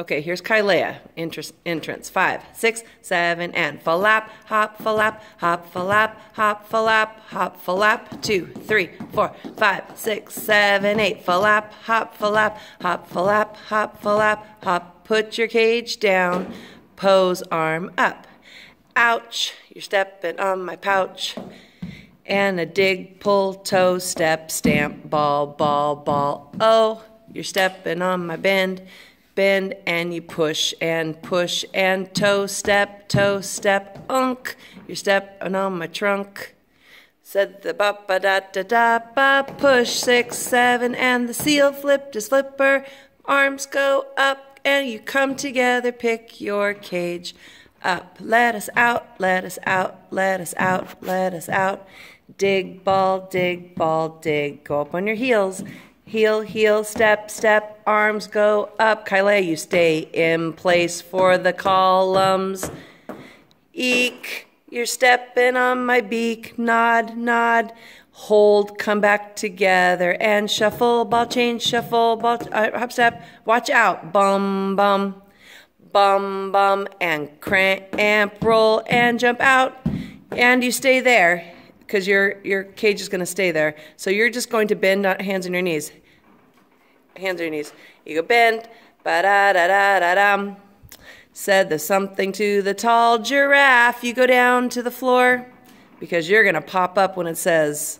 Okay, here's Kaleia, entrance, entrance. Five, six, seven, and falap, hop, falap, hop, falap, hop, falap, hop, falap. Two, three, four, five, six, seven, eight. Falap, hop, falap, hop, falap, hop, falap, hop. Put your cage down, pose arm up. Ouch, you're stepping on my pouch. And a dig, pull, toe, step, stamp, ball, ball, ball. Oh, you're stepping on my bend and you push and push and toe step, toe step, unk. You're stepping on my trunk. Said the ba ba da da da ba push six seven and the seal flipped his flipper. Arms go up and you come together. Pick your cage up. Let us out, let us out, let us out, let us out. Dig ball, dig ball, dig. Go up on your heels Heel, heel, step, step, arms go up. Kyle, you stay in place for the columns. Eek, you're stepping on my beak. Nod, nod. Hold, come back together and shuffle, ball change, shuffle, ball, uh, hop, step. Watch out. Bum, bum, bum, bum, and crank, amp, roll, and jump out. And you stay there because your your cage is going to stay there. So you're just going to bend on hands on your knees. Hands on your knees. You go bend. Ba da da da da dum. Said the something to the tall giraffe. You go down to the floor because you're going to pop up when it says.